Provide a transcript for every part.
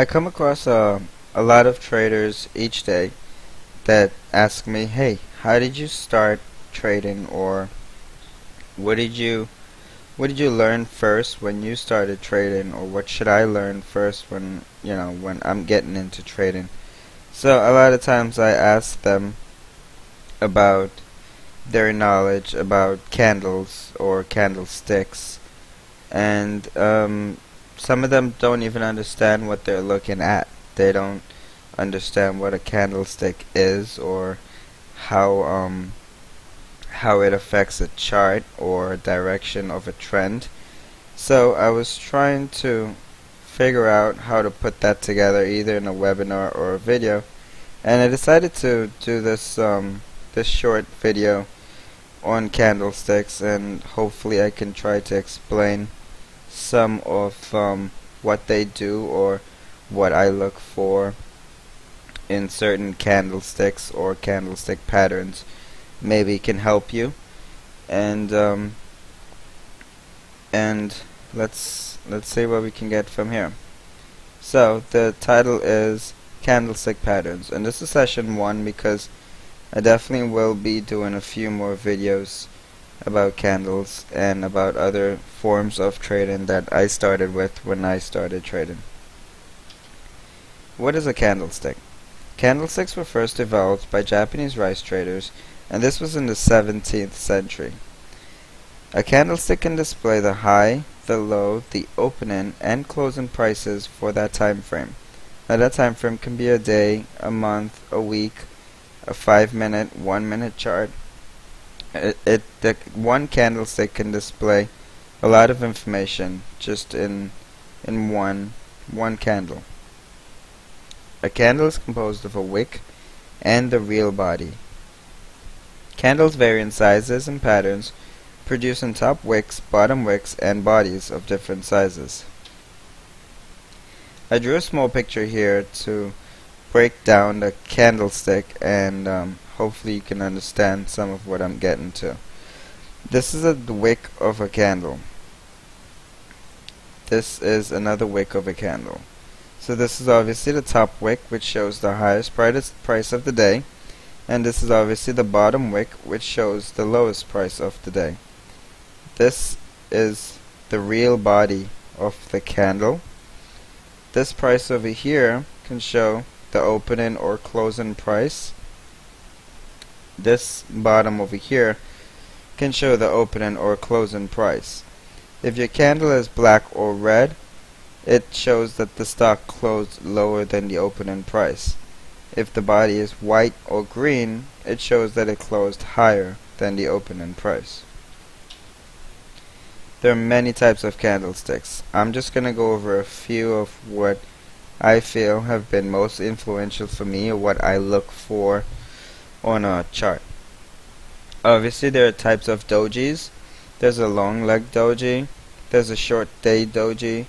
I come across uh, a lot of traders each day that ask me, hey, how did you start trading? Or what did you what did you learn first when you started trading? Or what should I learn first when you know when I'm getting into trading? So a lot of times I ask them about their knowledge about candles or candlesticks. And um, some of them don't even understand what they're looking at they don't understand what a candlestick is or how um, how it affects a chart or direction of a trend. So I was trying to figure out how to put that together either in a webinar or a video and I decided to do this um, this short video on candlesticks and hopefully I can try to explain some of um, what they do or what I look for in certain candlesticks or candlestick patterns. Maybe can help you. And um, and let's let's see what we can get from here. So the title is candlestick patterns. And this is session one because I definitely will be doing a few more videos about candles and about other forms of trading that I started with when I started trading what is a candlestick candlesticks were first developed by Japanese rice traders and this was in the 17th century. A candlestick can display the high, the low, the opening, and closing prices for that time frame. Now that time frame can be a day, a month, a week, a 5 minute, 1 minute chart. It, the one candlestick can display a lot of information just in in one one candle. A candle is composed of a wick and the real body. Candles vary in sizes and patterns, producing top wicks, bottom wicks, and bodies of different sizes. I drew a small picture here to break down the candlestick and um, hopefully you can understand some of what I'm getting to. This is a wick of a candle. This is another wick of a candle. So this is obviously the top wick which shows the highest price of the day and this is obviously the bottom wick which shows the lowest price of the day. This is the real body of the candle. This price over here can show the opening or closing price. This bottom over here can show the opening or closing price. If your candle is black or red, it shows that the stock closed lower than the opening price. If the body is white or green, it shows that it closed higher than the opening price. There are many types of candlesticks. I'm just going to go over a few of what I feel have been most influential for me or what I look for on a chart. Obviously there are types of dojis. There's a long leg doji, there's a short day doji,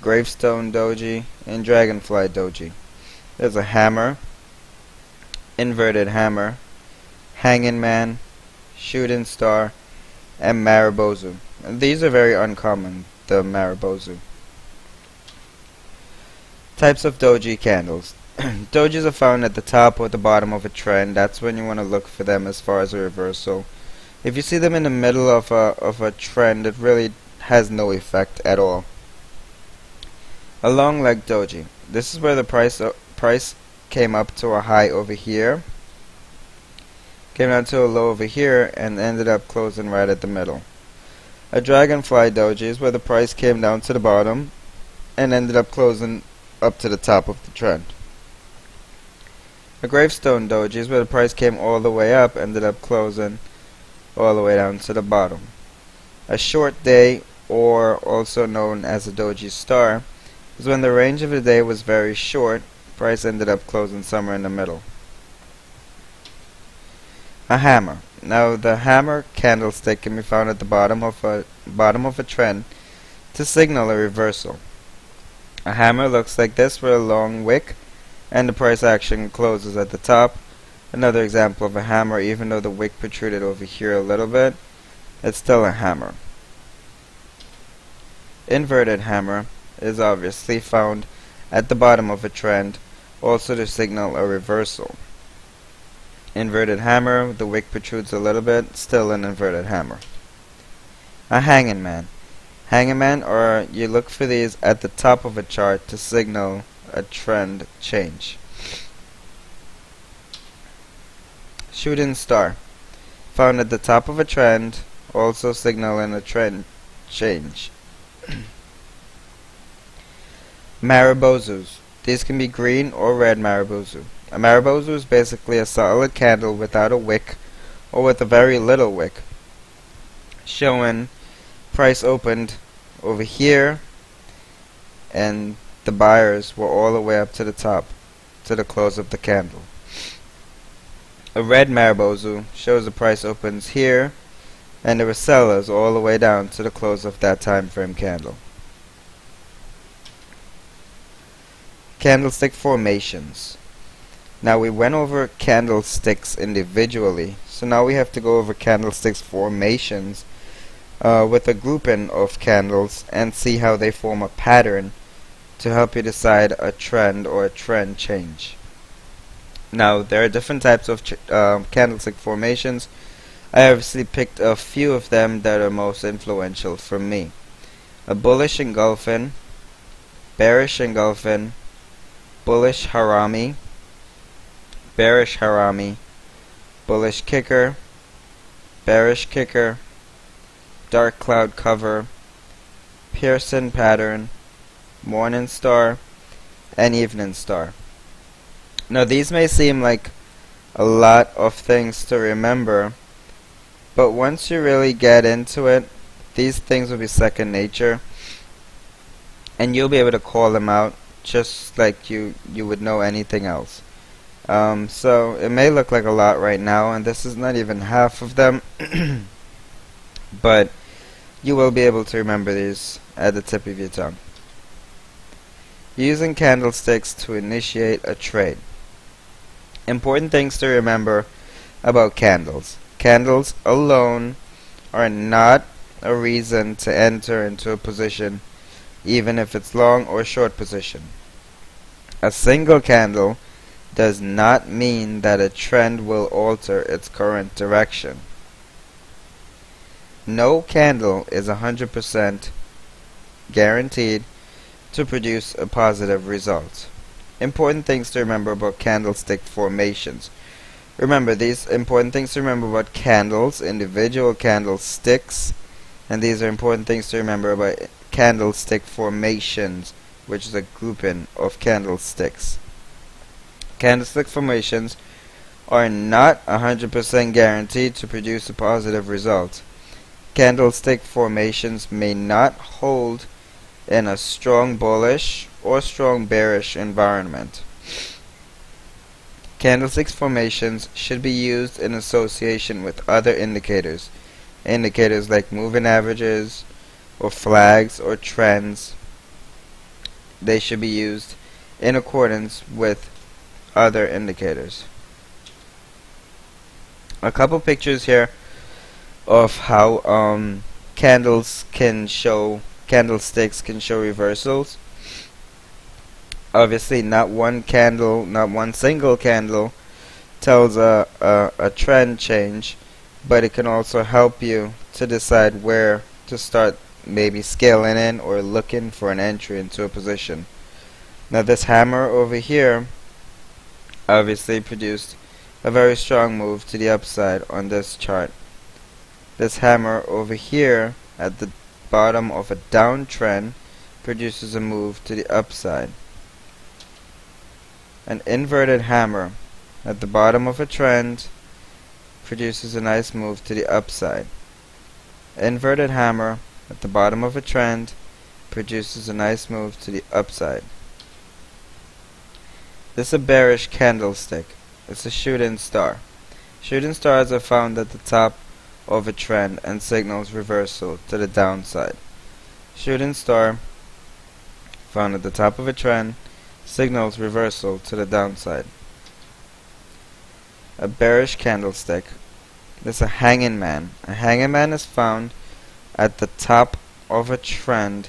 gravestone doji, and dragonfly doji. There's a hammer, inverted hammer, hanging man, shooting star, and Marubozu. And these are very uncommon, the Marubozu. Types of doji candles. Dojis are found at the top or the bottom of a trend. That's when you want to look for them as far as a reversal. If you see them in the middle of a of a trend, it really has no effect at all. A long leg doji. This is where the price uh, price came up to a high over here came down to a low over here and ended up closing right at the middle. A dragonfly doji is where the price came down to the bottom and ended up closing up to the top of the trend. A gravestone doji is where the price came all the way up, ended up closing all the way down to the bottom. A short day, or also known as a doji star, is when the range of the day was very short Price ended up closing somewhere in the middle. A hammer. Now the hammer candlestick can be found at the bottom of a bottom of a trend to signal a reversal. A hammer looks like this with a long wick and the price action closes at the top. Another example of a hammer even though the wick protruded over here a little bit, it's still a hammer. Inverted hammer is obviously found at the bottom of a trend, also to signal a reversal. Inverted hammer, the wick protrudes a little bit, still an inverted hammer. A hanging man. Hanging man, or you look for these at the top of a chart to signal a trend change. Shooting star. Found at the top of a trend, also signaling a trend change. Marubozus. These can be green or red Marubozu. A Marubozu is basically a solid candle without a wick or with a very little wick. Showing price opened over here and the buyers were all the way up to the top to the close of the candle. A red Marubozu shows the price opens here and there were sellers all the way down to the close of that time frame candle. Candlestick formations. Now we went over candlesticks individually, so now we have to go over candlesticks formations uh, with a grouping of candles and see how they form a pattern to help you decide a trend or a trend change. Now there are different types of uh, candlestick formations I obviously picked a few of them that are most influential for me. A bullish engulfing, bearish engulfing, bullish harami, bearish harami, bullish kicker, bearish kicker, dark cloud cover, piercing pattern, morning star, and evening star. Now these may seem like a lot of things to remember, but once you really get into it, these things will be second nature. And you'll be able to call them out just like you, you would know anything else. Um, so it may look like a lot right now, and this is not even half of them. but you will be able to remember these at the tip of your tongue. Using candlesticks to initiate a trade. Important things to remember about candles. Candles alone are not a reason to enter into a position, even if it's long or short position. A single candle does not mean that a trend will alter its current direction. No candle is 100% guaranteed to produce a positive result. Important things to remember about candlestick formations. Remember, these important things to remember about candles, individual candlesticks, and these are important things to remember about candlestick formations, which is a grouping of candlesticks. Candlestick formations are not 100% guaranteed to produce a positive result. Candlestick formations may not hold in a strong bullish or strong bearish environment. Candlesticks formations should be used in association with other indicators, indicators like moving averages or flags or trends. They should be used in accordance with other indicators. A couple pictures here of how um, candles can show, candlesticks can show reversals obviously not one candle, not one single candle tells a, a, a trend change, but it can also help you to decide where to start maybe scaling in or looking for an entry into a position. Now this hammer over here obviously produced a very strong move to the upside on this chart. This hammer over here at the bottom of a downtrend produces a move to the upside. An inverted hammer at the bottom of a trend produces a nice move to the upside. Inverted hammer at the bottom of a trend produces a nice move to the upside. This is a bearish candlestick. It's a shooting star. Shooting stars are found at the top of a trend and signals reversal to the downside. Shooting star found at the top of a trend signals reversal to the downside. A bearish candlestick. This is a hanging man. A hanging man is found at the top of a trend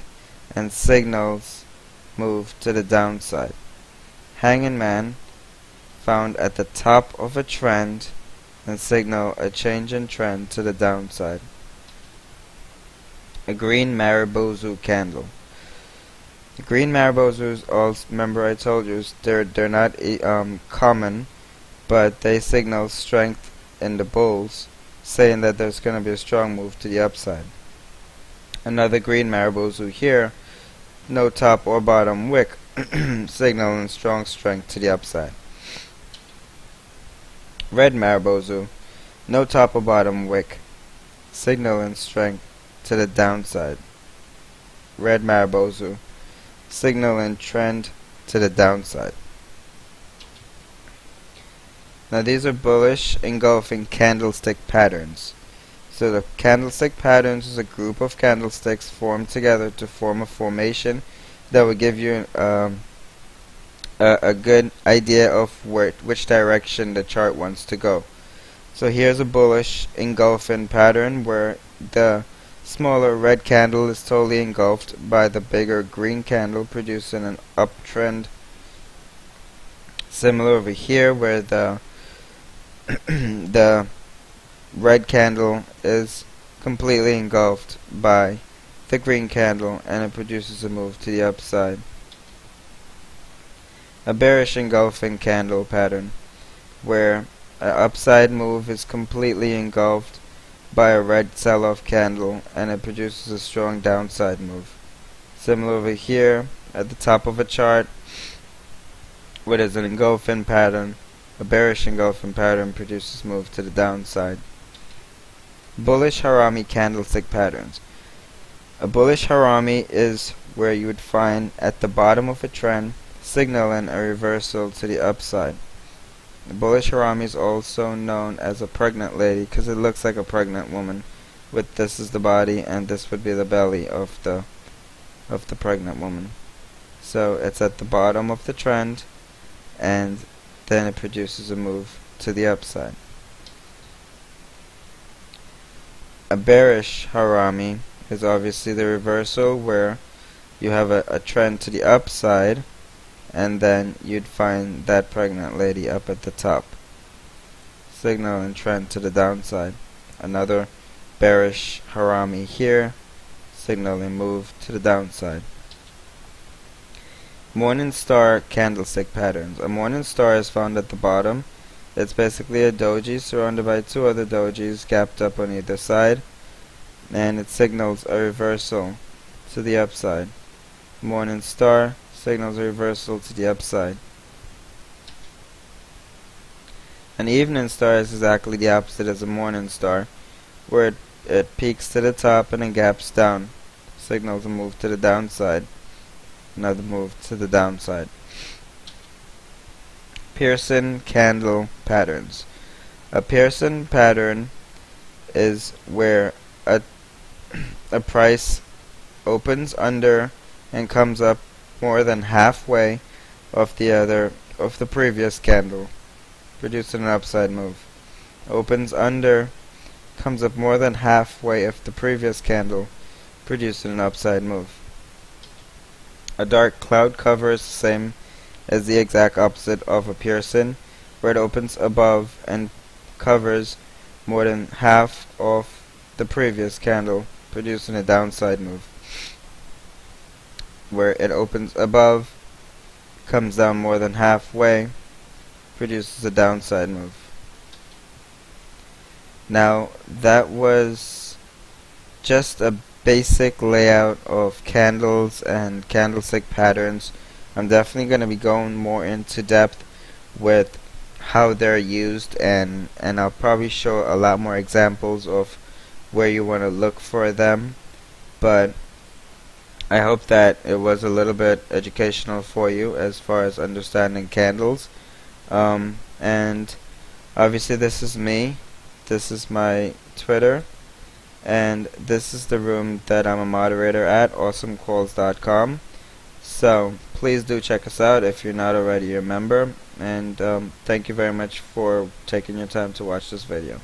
and signals move to the downside. Hanging man found at the top of a trend and signal a change in trend to the downside. A green Marubozu candle. The green Marubozus, all remember I told you, they're they're not um, common, but they signal strength in the bulls, saying that there's going to be a strong move to the upside. Another green Marubozu here, no top or bottom wick, signaling strong strength to the upside. Red Marubozu, no top or bottom wick, signal signaling strength to the downside. Red Marubozu, signaling trend to the downside. Now these are bullish engulfing candlestick patterns. So the candlestick patterns is a group of candlesticks formed together to form a formation that will give you um, a, a good idea of where, which direction the chart wants to go. So here's a bullish engulfing pattern where the smaller red candle is totally engulfed by the bigger green candle producing an uptrend. Similar over here where the the red candle is completely engulfed by the green candle and it produces a move to the upside a bearish engulfing candle pattern where an upside move is completely engulfed by a red sell-off candle and it produces a strong downside move. Similar over here at the top of a chart where there's an engulfing pattern, a bearish engulfing pattern produces move to the downside. Bullish Harami candlestick patterns. A bullish Harami is where you would find at the bottom of a trend signaling a reversal to the upside. The bullish harami is also known as a pregnant lady because it looks like a pregnant woman with this is the body and this would be the belly of the of the pregnant woman. So it's at the bottom of the trend and then it produces a move to the upside. A bearish harami is obviously the reversal where you have a, a trend to the upside and then you'd find that pregnant lady up at the top. Signal and trend to the downside. Another bearish harami here, signaling move to the downside. Morning star candlestick patterns. A morning star is found at the bottom. It's basically a doji surrounded by two other dojis gapped up on either side, and it signals a reversal to the upside. Morning star signals a reversal to the upside. An evening star is exactly the opposite as a morning star, where it, it peaks to the top and then gaps down. Signals a move to the downside. Another move to the downside. piercing candle patterns. A piercing pattern is where a, a price opens under and comes up more than halfway of the other of the previous candle, producing an upside move. Opens under, comes up more than halfway of the previous candle, producing an upside move. A dark cloud cover is the same as the exact opposite of a piercing, where it opens above and covers more than half of the previous candle, producing a downside move where it opens above, comes down more than halfway, produces a downside move. Now, that was just a basic layout of candles and candlestick patterns. I'm definitely going to be going more into depth with how they're used and and I'll probably show a lot more examples of where you want to look for them but I hope that it was a little bit educational for you as far as understanding candles. Um, and obviously this is me. This is my Twitter. And this is the room that I'm a moderator at, awesomecalls.com. So please do check us out if you're not already a member. And um, thank you very much for taking your time to watch this video.